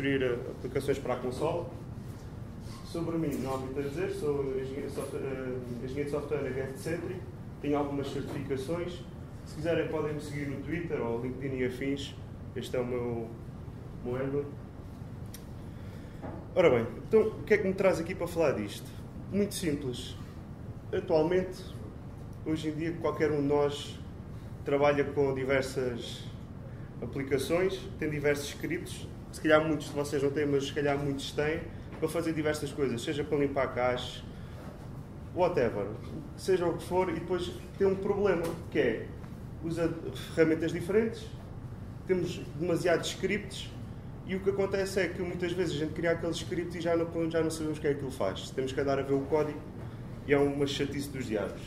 construir aplicações para a consola. Sobre mim, não há muito a dizer, sou engenheiro de software, uh, engenheiro de software tenho algumas certificações. Se quiserem, podem me seguir no Twitter ou LinkedIn e afins. Este é o meu, meu handle. Ora bem, então o que é que me traz aqui para falar disto? Muito simples. Atualmente, hoje em dia, qualquer um de nós trabalha com diversas aplicações, tem diversos scripts. Se calhar muitos de vocês não têm, mas se calhar muitos têm, para fazer diversas coisas, seja para limpar caixas, whatever, seja o que for, e depois tem um problema, que é usa ferramentas diferentes, temos demasiados scripts e o que acontece é que muitas vezes a gente cria aqueles scripts e já não, já não sabemos o que é que ele faz. Temos que andar a ver o código e é uma chatice dos diabos.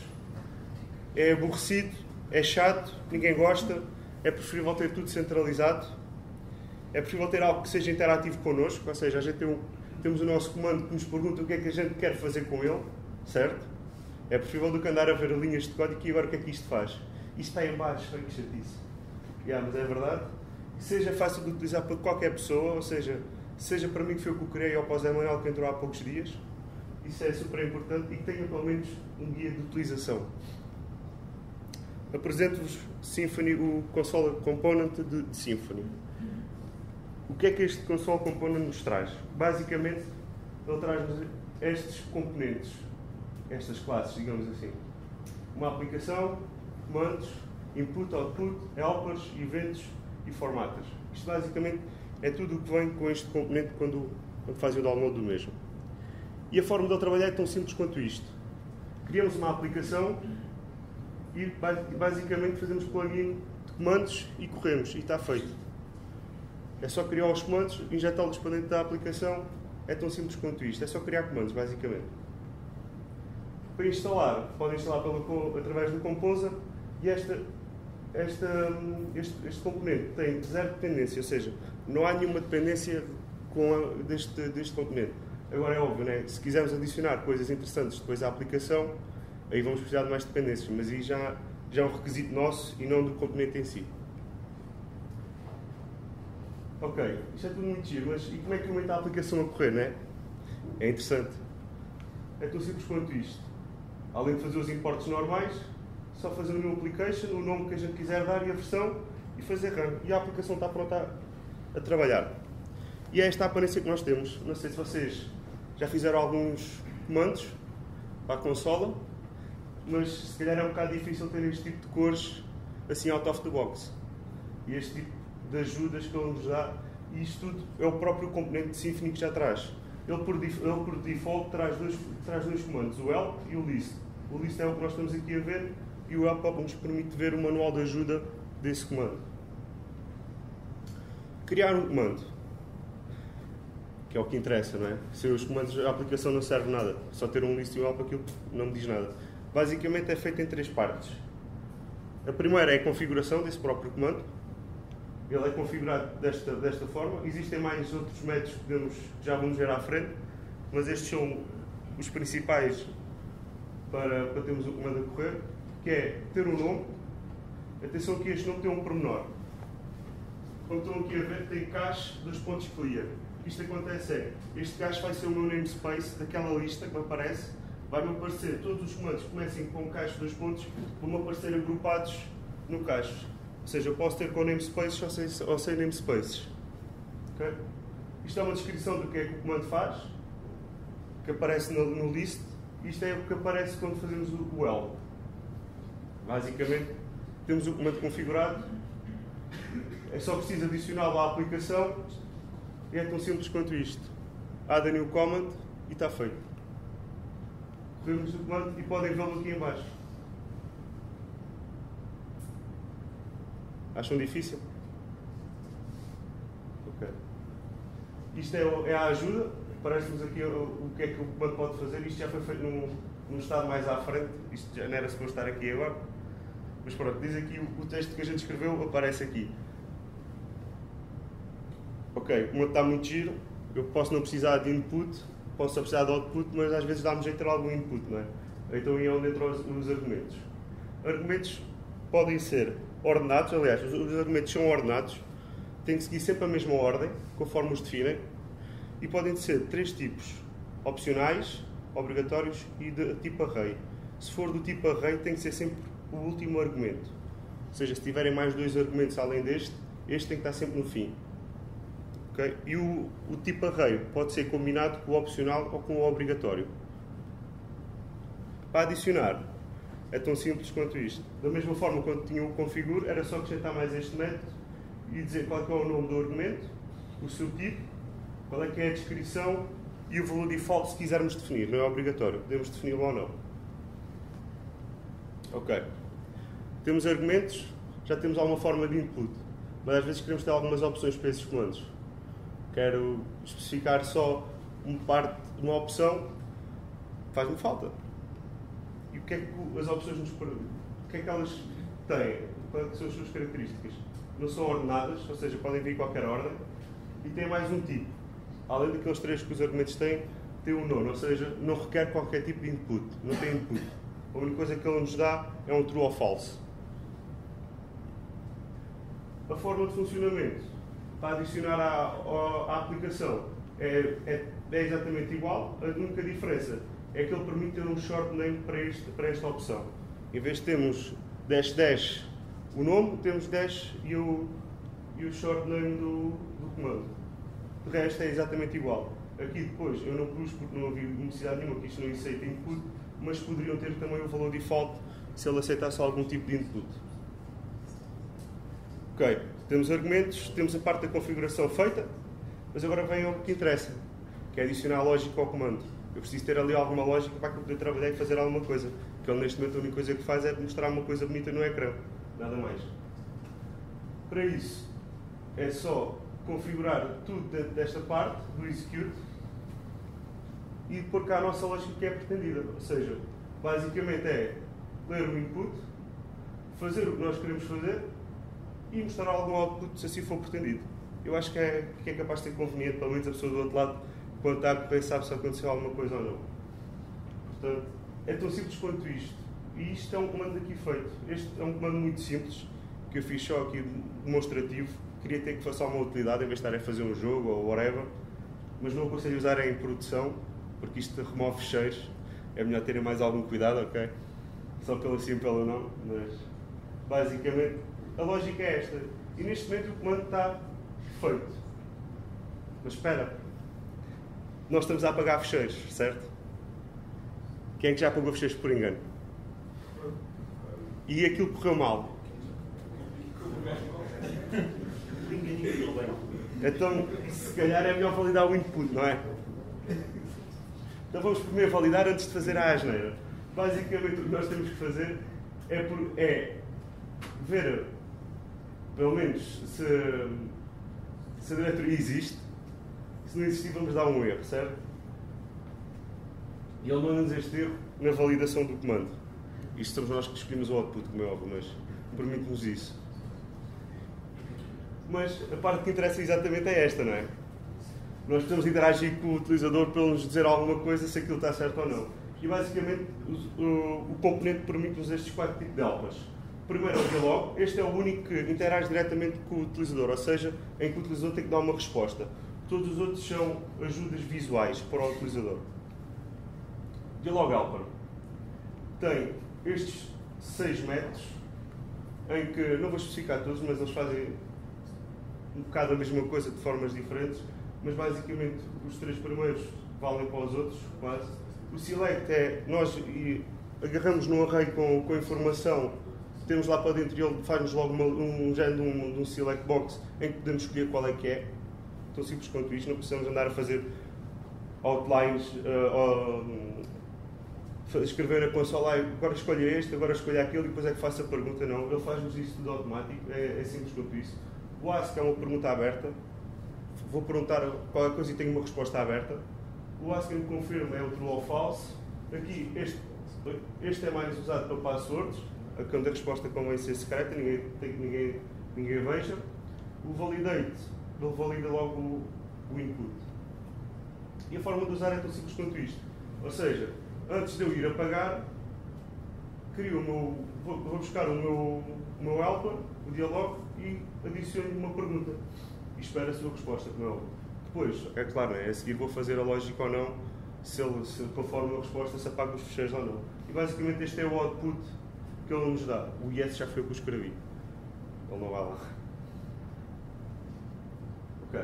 É aborrecido, é chato, ninguém gosta, é preferível ter tudo centralizado, é preferível ter algo que seja interativo connosco, ou seja, a gente tem um, temos o nosso comando que nos pergunta o que é que a gente quer fazer com ele, certo? É preferível do que andar a ver linhas de código e agora o que é que isto faz? Isto está em baixo, que chatice. Yeah, mas é verdade. Seja fácil de utilizar para qualquer pessoa, ou seja, seja para mim que foi o que eu criei ou para o Zé Manuel que entrou há poucos dias. Isso é super importante e que tenha pelo menos um guia de utilização. Apresento-vos o console component de Symfony. O que é que este console component nos traz? Basicamente, ele traz-nos estes componentes, estas classes, digamos assim. Uma aplicação, comandos, input, output, helpers, eventos e formatas. Isto basicamente é tudo o que vem com este componente quando, quando fazem o download do mesmo. E a forma de ele trabalhar é tão simples quanto isto. Criamos uma aplicação e basicamente fazemos plugin de comandos e corremos. E está feito. É só criar os comandos, injetá-los para dentro da aplicação. É tão simples quanto isto. É só criar comandos, basicamente. Para instalar, podem instalar pelo, através do Composer e esta, esta, este, este componente tem zero dependência, ou seja, não há nenhuma dependência com a, deste, deste componente. Agora é óbvio, né? se quisermos adicionar coisas interessantes depois à aplicação, aí vamos precisar de mais dependências, mas aí já, já é um requisito nosso e não do componente em si. Ok, isto é tudo muito giro, mas e como é que aumenta a aplicação a correr, né? É interessante. É tão simples quanto isto. Além de fazer os importes normais, só fazer o new application, o nome que a gente quiser dar e a versão e fazer run. E a aplicação está pronta a, a trabalhar. E é esta a aparência que nós temos. Não sei se vocês já fizeram alguns comandos para a consola mas se calhar é um bocado difícil ter este tipo de cores assim out of the box. E este tipo de ajudas que ele nos dá, e isto tudo é o próprio componente de Symfony que já traz. Ele por, ele por default traz dois, traz dois comandos, o help e o list. O list é o que nós estamos aqui a ver e o help nos permite ver o manual de ajuda desse comando. Criar um comando, que é o que interessa, não é? Se os comandos, a aplicação não serve nada, só ter um list e um help aquilo não me diz nada basicamente é feito em três partes. A primeira é a configuração desse próprio comando. Ele é configurado desta, desta forma. Existem mais outros métodos que, podemos, que já vamos ver à frente, mas estes são os principais para, para termos o comando a correr, que é ter um nome. Atenção que este nome tem um pormenor. Como estão aqui a ver, tem cache dos pontos clear. Isto acontece é, este cache vai ser o meu namespace daquela lista que me aparece vai-me aparecer, todos os comandos que comecem com caixo dois pontos, vão-me aparecer agrupados no caixo. Ou seja, eu posso ter com namespaces ou sem, ou sem namespaces. Okay? Isto é uma descrição do que é que o comando faz, que aparece no, no list. Isto é o que aparece quando fazemos o, o help. Basicamente, temos o comando configurado, é só preciso adicioná-lo à aplicação e é tão simples quanto isto. Add a new comment e está feito corremos o comando e podem vê-lo aqui em baixo. Acham difícil? Ok. Isto é, é a ajuda, parece-nos aqui o, o, que é que o comando pode fazer. Isto já foi feito num, num estado mais à frente, isto já não era suposto estar aqui agora. Mas pronto, diz aqui o, o texto que a gente escreveu, aparece aqui. Ok, o comando está muito giro, eu posso não precisar de input, posso precisar de output, mas às vezes dá-me jeito de ter algum input, não é? Então aí é onde entram os, os argumentos. Argumentos podem ser ordenados, aliás, os, os argumentos são ordenados, têm que seguir sempre a mesma ordem, conforme os definem, e podem ser três tipos: opcionais, obrigatórios e de tipo array. Se for do tipo array, tem que ser sempre o último argumento. Ou seja, se tiverem mais dois argumentos além deste, este tem que estar sempre no fim. Okay? E o, o tipo array pode ser combinado com o opcional ou com o obrigatório. Para adicionar, é tão simples quanto isto. Da mesma forma, quando tinha o configure, era só acrescentar mais este método e dizer qual é, é o nome do argumento, o seu tipo, qual é que é a descrição e o valor default se quisermos definir. Não é obrigatório, podemos defini-lo ou não. Ok. Temos argumentos, já temos alguma forma de input, mas às vezes queremos ter algumas opções para esses comandos. Quero especificar só uma parte uma opção, faz-me falta o que é que as opções nos O que é que elas têm? Quais são as suas características? Não são ordenadas, ou seja, podem vir em qualquer ordem, e tem mais um tipo. Além daqueles três que os argumentos têm, tem um nono, ou seja, não requer qualquer tipo de input, não tem input. A única coisa que ele nos dá é um true ou false. A forma de funcionamento para adicionar à, à aplicação é, é, é exatamente igual, a única diferença é que ele permite ter um short name para, este, para esta opção. Em vez de termos 1010 o nome, temos 10 e o, e o short name do, do comando. De resto é exatamente igual. Aqui depois eu não pus porque não havia necessidade nenhuma que isto não aceita input, mas poderiam ter também o valor default se ele aceitasse algum tipo de input. Ok, temos argumentos, temos a parte da configuração feita, mas agora vem o que interessa, que é adicionar lógica ao comando. Eu preciso ter ali alguma lógica para poder trabalhar e fazer alguma coisa. Que ele neste momento a única coisa que faz é mostrar uma coisa bonita no ecrã. Nada mais. Para isso, é só configurar tudo desta parte do execute e pôr cá a nossa lógica que é pretendida. Ou seja, basicamente é ler o input, fazer o que nós queremos fazer e mostrar algum output se assim for pretendido. Eu acho que é, que é capaz de ser conveniente, pelo menos a pessoa do outro lado está a sabe se aconteceu alguma coisa ou não. Portanto, é tão simples quanto isto. E isto é um comando aqui feito. Este é um comando muito simples, que eu fiz só aqui demonstrativo. Queria ter que fosse alguma utilidade, em vez de estar a fazer um jogo ou whatever. Mas não aconselho usar em produção, porque isto remove fecheiros. É melhor terem mais algum cuidado, ok? Só pelo sim, pelo não. Mas, basicamente, a lógica é esta. E neste momento o comando está feito. Mas espera, nós estamos a apagar fecheiros, certo? Quem é que já apagou fecheiros por engano? E aquilo correu mal. Então, se calhar é melhor validar o input, não é? Então vamos primeiro validar antes de fazer a asneira. Basicamente o que nós temos que fazer é, por, é ver, pelo menos, se, se a diretoria existe se não existir, vamos dar um erro, certo? E ele manda-nos este erro na validação do comando. Isto somos nós que escolhemos o output, como é óbvio, mas permite-nos isso. Mas a parte que interessa exatamente é esta, não é? Nós precisamos interagir com o utilizador para ele nos dizer alguma coisa se aquilo está certo ou não. E basicamente o, o, o componente permite-nos estes quatro tipos de alpas. Primeiro é o diálogo, este é o único que interage diretamente com o utilizador, ou seja, em que o utilizador tem que dar uma resposta. Todos os outros são ajudas visuais para o utilizador. Dialog Helper tem estes seis métodos em que, não vou especificar todos, mas eles fazem um bocado a mesma coisa de formas diferentes, mas basicamente os três primeiros valem para os outros, quase. O select é, nós agarramos num array com, com informação, temos lá para dentro e ele faz-nos logo uma, um género de um, de um select box em que podemos escolher qual é que é tão simples quanto isto, não precisamos andar a fazer outlines, uh, escrever na consola, agora escolha este, agora escolha aquele e depois é que faço a pergunta. Não, ele faz-nos isso tudo automático, é, é, simples quanto isso. O ASK é uma pergunta aberta, vou perguntar qualquer coisa e tenho uma resposta aberta. O ASK me confirma é o true ou false. Aqui, este, este é mais usado para passwords, quando a resposta convém ser secreta, ninguém, ninguém, ninguém veja. O validate ele valida logo o, input. E a forma de usar é tão simples quanto isto. Ou seja, antes de eu ir apagar, crio o meu, vou, buscar o meu, o meu helper, o dialog, e adiciono uma pergunta. espero a sua resposta, como é óbvio. Depois, é claro, né? a seguir vou fazer a lógica ou não, se, ele, se conforme a resposta se apaga os fecheiros ou não. E basicamente este é o output que ele nos dá. O yes já foi o que eu escrevi. Ele não vai lá. Ok.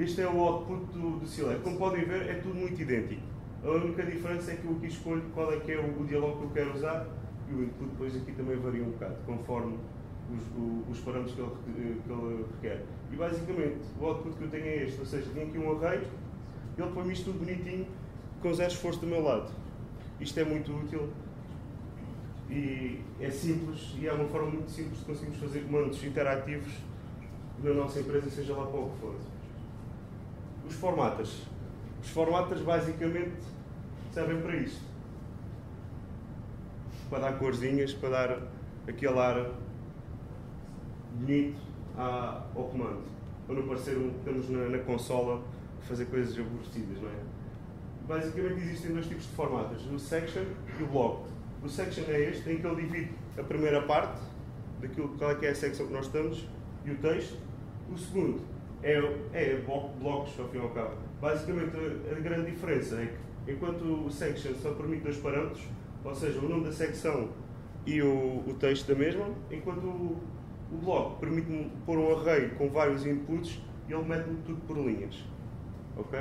Este é o output do, do select. Como podem ver, é tudo muito idêntico. A única diferença é que eu aqui escolho qual é que é o, o diálogo que eu quero usar e o input depois aqui também varia um bocado, conforme os, os parâmetros que ele, que ele, requer. E basicamente, o output que eu tenho é este, ou seja, tenho aqui um array, ele põe-me isto tudo bonitinho, com zero esforço do meu lado. Isto é muito útil e é simples e é uma forma muito simples de conseguirmos fazer comandos interativos na nossa empresa, seja lá qual for. Os formatas. Os formatas basicamente servem para isto. Para dar corzinhas, para dar aquele ar bonito ao comando. Para não parecer um, estamos na, na consola a fazer coisas aborrecidas, não é? Basicamente existem dois tipos de formatas, o section e o block. O section é este, em que ele divide a primeira parte daquilo qual é que é a secção que nós estamos e o texto. O segundo é, é blocos, ao fim e ao cabo. Basicamente, a, grande diferença é que, enquanto o section só permite dois parâmetros, ou seja, o nome da secção e o, o texto da mesma, enquanto o, o bloco permite-me pôr um array com vários inputs e ele mete-me tudo por linhas. Ok?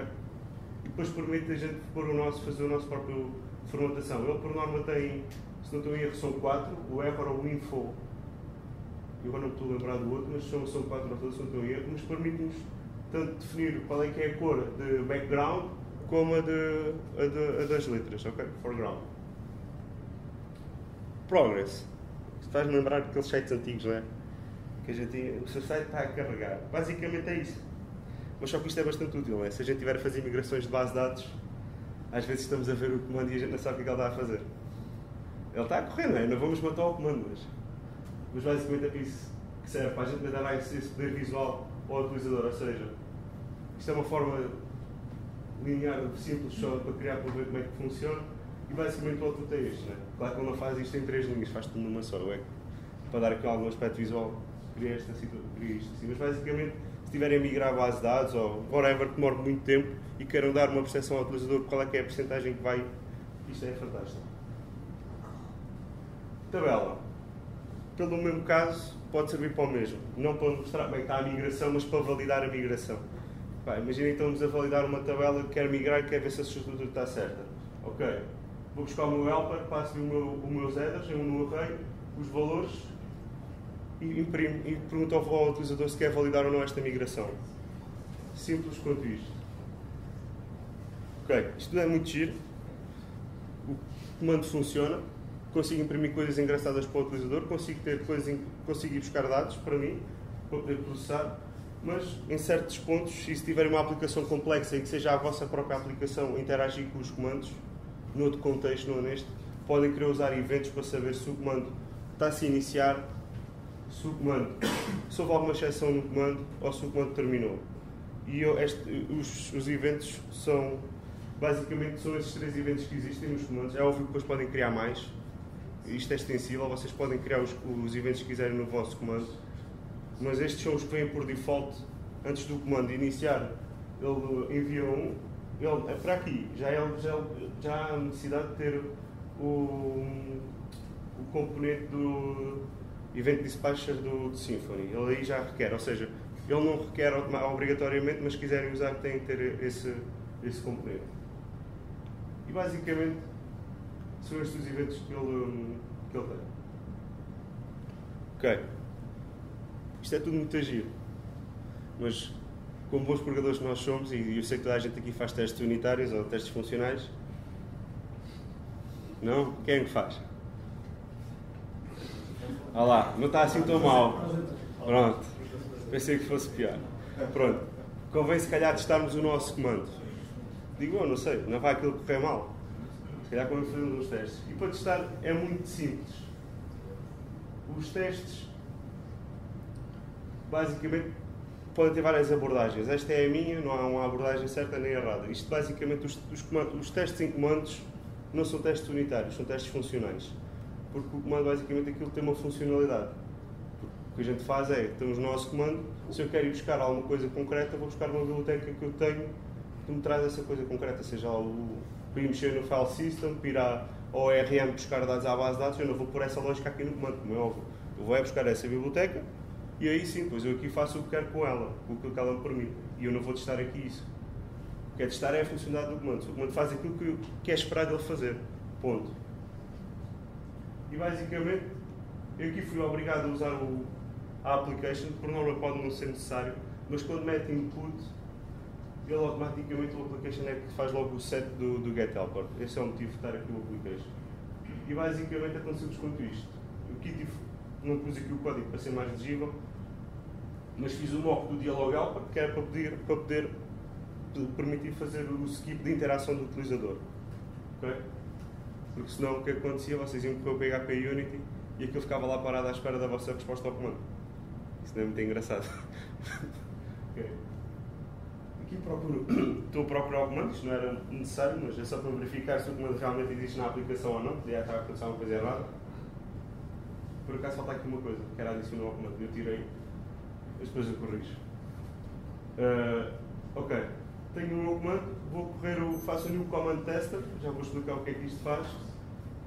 E depois permite a gente pôr o nosso, fazer o nosso próprio formatação. Ele, por norma, tem, se não estou em erro, são quatro: o error ou o info. Eu agora não estou a lembrar do outro, mas são, são quatro todas, se não estou em erro. Mas permite-nos tanto definir qual é que é a cor de background como a, de, a, de, a das letras, ok? Foreground. Progress. Isto faz-me lembrar aqueles sites antigos, não é? Que a gente, o seu site está a carregar. Basicamente é isso. Mas só que isto é bastante útil, não é? Se a gente tiver a fazer migrações de base de dados, às vezes estamos a ver o comando e a gente não sabe o que ele está a fazer. Ele está a correr, não é? Não vamos matar o comando, mas, mas basicamente é para isso que serve, para a gente dar esse poder visual ao utilizador. Ou seja, isto é uma forma linear, simples, só para criar para ver como é que funciona. E basicamente o outro é este, né? Claro que ele não faz isto em três linhas, faz tudo numa só, é? Para dar aqui algum aspecto visual, cria, esta, isto assim. Mas basicamente se tiverem a migrar a base de dados ou whatever que demore muito tempo e queiram dar uma percepção ao utilizador qual é que é a porcentagem que vai, isto é fantástico. Tabela. Pelo mesmo caso, pode servir para o mesmo. Não para mostrar é que está a migração, mas para validar a migração. Imagina então estamos a validar uma tabela que quer migrar quer ver se a estrutura está certa. Ok, vou buscar o meu helper, passo-lhe o meu, meus headers em um array, os valores e imprime e pergunta ao, ao utilizador se quer validar ou não esta migração. Simples quanto isto. Ok, isto é muito giro. O comando funciona. Consigo imprimir coisas engraçadas para o utilizador, consigo ter coisas, consigo ir buscar dados para mim, para poder processar, mas em certos pontos, se tiver uma aplicação complexa e que seja a vossa própria aplicação interagir com os comandos, noutro contexto, não neste, podem querer usar eventos para saber se o comando está a se iniciar se o comando, se houve alguma exceção no comando ou se o comando terminou. E eu, este, os, os, eventos são, basicamente, são esses três eventos que existem nos comandos. É óbvio que depois podem criar mais. Isto é extensível, vocês podem criar os, os eventos que quiserem no vosso comando. Mas estes são os que vêm por default antes do comando iniciar. Ele envia um, ele, é para aqui, já, é, já, já há necessidade de ter o, o componente do Event Dispatcher do, do Symfony. Ele aí já requer, ou seja, ele não requer obrigatoriamente, mas se quiserem usar tem que ter esse, esse componente. E basicamente são estes os eventos que ele, que ele tem. Ok. Isto é tudo muito agir. Mas como bons programadores que nós somos, e eu sei que toda a gente aqui faz testes unitários ou testes funcionais. Não? Quem é que faz? Olha lá, não está assim tão mal. Pronto. Pensei que fosse pior. Pronto. Convém se calhar testarmos o nosso comando. Digo eu, não sei, não vai aquilo correr mal. Calhar quando fazemos os testes. E para testar é muito simples. Os testes basicamente podem ter várias abordagens. Esta é a minha, não há uma abordagem certa nem errada. Isto basicamente os, os, os testes em comandos não são testes unitários, são testes funcionais porque o comando basicamente aquilo tem uma funcionalidade. que a gente faz é, temos o nosso comando, se eu quero ir buscar alguma coisa concreta, vou buscar uma biblioteca que eu tenho que me traz essa coisa concreta, seja o, para ir mexer no file system, para ir ao ORM buscar dados à base de dados, eu não vou por essa lógica aqui no comando, como é óbvio. Eu vou é buscar essa biblioteca e aí sim, pois eu aqui faço o que quero com ela, com aquilo que ela me permite. E eu não vou testar aqui isso. O que é testar é a funcionalidade do comando. O comando faz aquilo que, que é esperado ele fazer. Ponto. E basicamente, eu aqui fui obrigado a usar o, a application, por norma pode não ser necessário, mas quando mete input, ele automaticamente o application é que faz logo o set do, do get helper. Esse é o motivo de estar aqui o application. E basicamente simples quanto isto. Aqui tive, não pus aqui o código para ser mais legível, mas fiz o mock do dialog helper, que era para poder, para poder permitir fazer o skip de interação do utilizador. Okay? Porque senão o que acontecia, vocês iam para o PHP Unity e aquilo ficava lá parado à espera da vossa resposta ao comando. Isso não é muito engraçado. okay. Procuro, estou a procurar o comando, isto não era necessário, mas é só para verificar se o comando realmente existe na aplicação ou não, podia estar a acontecer uma coisa errada. Por acaso falta aqui uma coisa, que era adicionar ao comando, eu tirei mas depois eu corrijo. Uh, ok, tenho o meu comando, vou correr o, faço o new command tester, já vou explicar o que é que isto faz,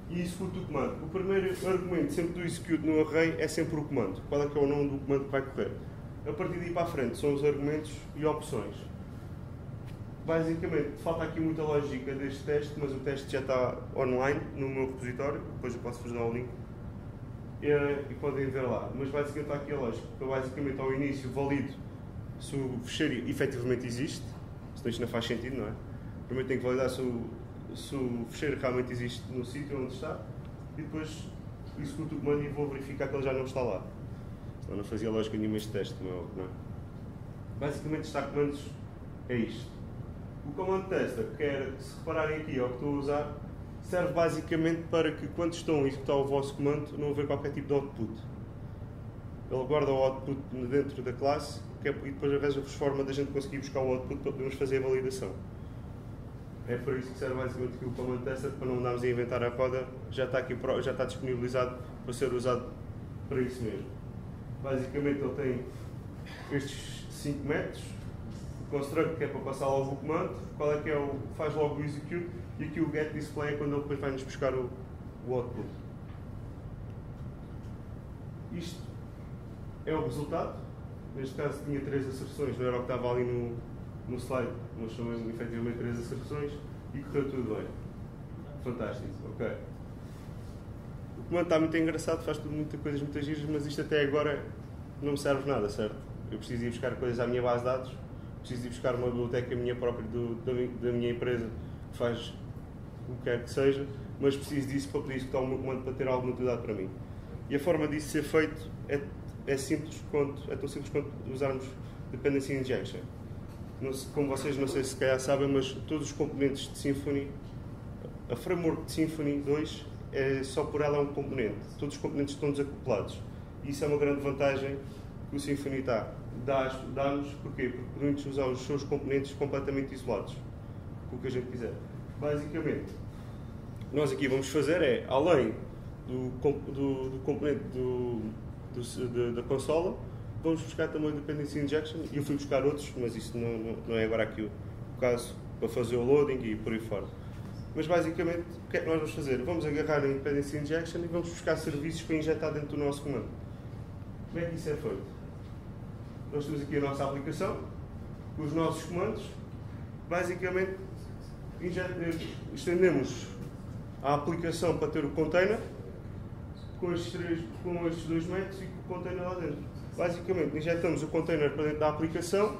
e executo o comando. O primeiro argumento sempre do execute no array é sempre o comando. Qual é que é o nome do comando que vai correr? A partir daí para a frente são os argumentos e opções. Basicamente, falta aqui muita lógica deste teste, mas o teste já está online no meu repositório, depois eu posso-vos dar o link e podem ver lá. Mas basicamente está aqui a lógica. Eu basicamente ao início valido se o fecheiro efetivamente existe, senão isto não faz sentido, não é? Primeiro tenho que validar se o, se o fecheiro realmente existe no sítio onde está e depois executo o comando e vou verificar que ele já não está lá. Senão não fazia lógica nenhuma este teste? Não é? Basicamente, está comandos é isto. O command tester quer, se repararem aqui, é o que estou a usar, serve basicamente para que quando estão a executar o vosso comando não haver qualquer tipo de output. Ele guarda o output dentro da classe é, e depois arranja-vos forma da gente conseguir buscar o output para podermos fazer a validação. É por isso que serve basicamente o command tester, para não andarmos a inventar a roda, já está, aqui, já está disponibilizado para ser usado para isso mesmo. Basicamente ele tem estes 5 métodos, o construct que é para passar logo o comando, qual é que é o, faz logo o execute e aqui o get display é quando ele depois vai-nos buscar o, o output. Isto é o resultado. Neste caso tinha três asserções, não era o que estava ali no, no slide, mas são efetivamente três asserções e correu tudo bem. Fantástico, ok. O comando está muito engraçado, faz tudo muitas coisas, muitas giras, mas isto até agora não me serve nada, certo? Eu preciso ir buscar coisas à minha base de dados, preciso ir buscar uma biblioteca minha própria do, da, da minha empresa que faz o que quer que seja, mas preciso disso para poder executar o meu comando para ter alguma utilidade para mim. E a forma disso ser feito é, é simples quanto, é tão simples quanto usarmos Dependency Injection. como vocês não sei se calhar sabem, mas todos os componentes de Symfony, a framework de Symfony 2 é só por ela é um componente. Todos os componentes estão desacoplados. Isso é uma grande vantagem o Symfony está. Dá-nos, dá porquê? Porque podemos usar os seus componentes completamente isolados, o que a gente quiser. Basicamente, nós aqui vamos fazer é, além do, do, do componente do, do, da consola, vamos buscar também o Dependency Injection e eu fui buscar outros, mas isso não, não, não é agora aqui o caso, para fazer o loading e por aí fora. Mas basicamente, o que é que nós vamos fazer? Vamos agarrar a Dependency Injection e vamos buscar serviços para injetar dentro do nosso comando. Como é que isso é feito? Nós temos aqui a nossa aplicação, os nossos comandos. Basicamente, estendemos a aplicação para ter o container com estes, três, com estes dois metros e com o container lá dentro. Basicamente, injetamos o container para dentro da aplicação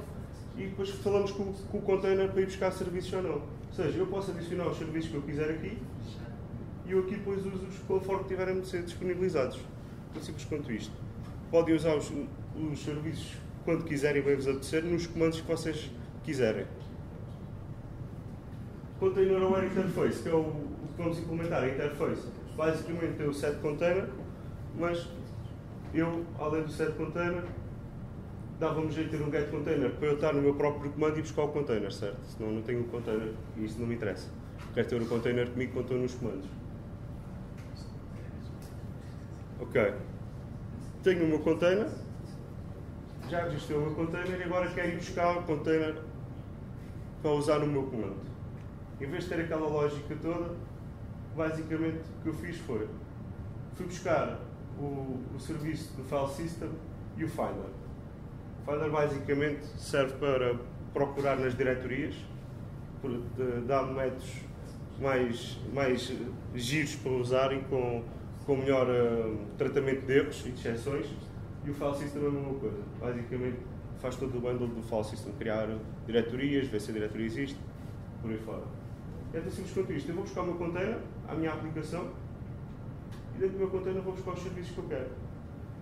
e depois falamos com, com o container para ir buscar serviços ou não. Ou seja, eu posso adicionar os serviços que eu quiser aqui e eu aqui depois uso-os conforme tiverem de ser disponibilizados. Tão simples quanto isto. Podem usar os, os serviços quando quiserem bem-vos apetecer nos comandos que vocês quiserem. Container Aware Interface, que é o, que vamos implementar, a interface. Basicamente tem o set container, mas eu, além do set container, dava-me jeito de ter um get container para eu estar no meu próprio comando e buscar o container, certo? Senão não tenho o container e isso não me interessa. Quero ter o container comigo quando estou nos comandos. Ok. Tenho o meu container, já registrei o container e agora quero ir buscar o container para usar no meu comando. Em vez de ter aquela lógica toda, basicamente o que eu fiz foi fui buscar o, o serviço do file system e o Finder. O Finder basicamente serve para procurar nas diretorias, dar métodos mais, mais giros para usarem com, com melhor uh, tratamento de erros e de exceções. E o file system é a mesma coisa. Basicamente faz todo o bundle do file system, criar diretorias, ver se a diretoria existe, por aí fora. É tão simples quanto isto. Eu vou buscar meu container, a minha aplicação, e dentro do meu container vou buscar os serviços que eu quero.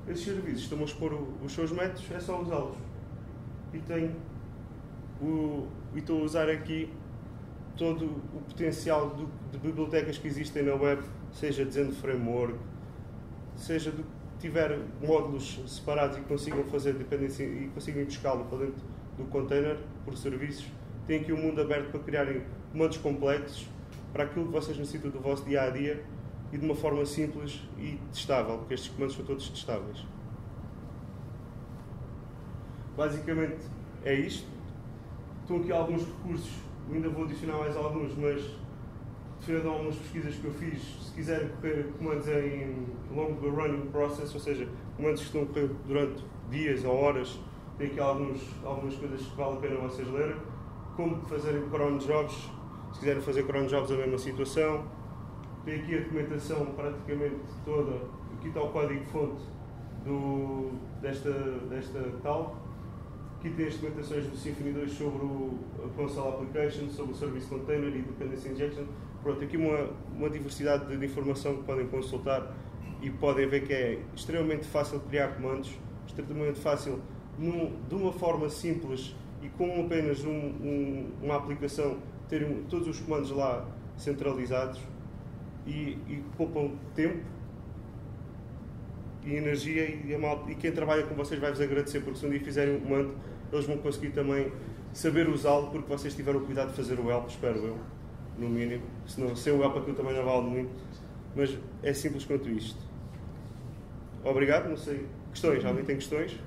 Esses serviços estão a expor os seus métodos, é só usá-los. E tenho o, e estou a usar aqui todo o potencial do, de bibliotecas que existem na web, seja dizendo framework, seja do que tiver módulos separados e consigam fazer dependência e consigam buscá-lo para dentro do container por serviços, tem aqui um mundo aberto para criarem comandos complexos para aquilo que vocês necessitam do vosso dia a dia e de uma forma simples e testável, porque estes comandos são todos testáveis. Basicamente é isto. Estão aqui alguns recursos, ainda vou adicionar mais alguns, mas defendo algumas pesquisas que eu fiz. Se quiserem correr comandos em longo running process, ou seja, comandos que estão a correr durante dias ou horas, tem aqui alguns, algumas coisas que vale a pena vocês lerem. Como fazerem cron jobs, se quiserem fazer cron jobs, a mesma situação tem aqui a documentação praticamente toda, aqui está o código-fonte desta, desta tal. Aqui tem as documentações do Symfony 2 sobre o Console Application, sobre o Service Container e Dependency Injection. Pronto, aqui uma, uma diversidade de, informação que podem consultar e podem ver que é extremamente fácil criar comandos, extremamente fácil, de uma forma simples e com apenas um, um, uma aplicação, ter todos os comandos lá centralizados e, e poupam tempo e energia e, e, quem trabalha com vocês vai-vos agradecer porque se um dia fizerem um comando eles vão conseguir também saber usá-lo porque vocês tiveram o cuidado de fazer o help, espero eu, no mínimo, senão sem o ELP aquilo também não vale muito, mas é simples quanto isto. Obrigado, não sei. Questões? Alguém tem questões?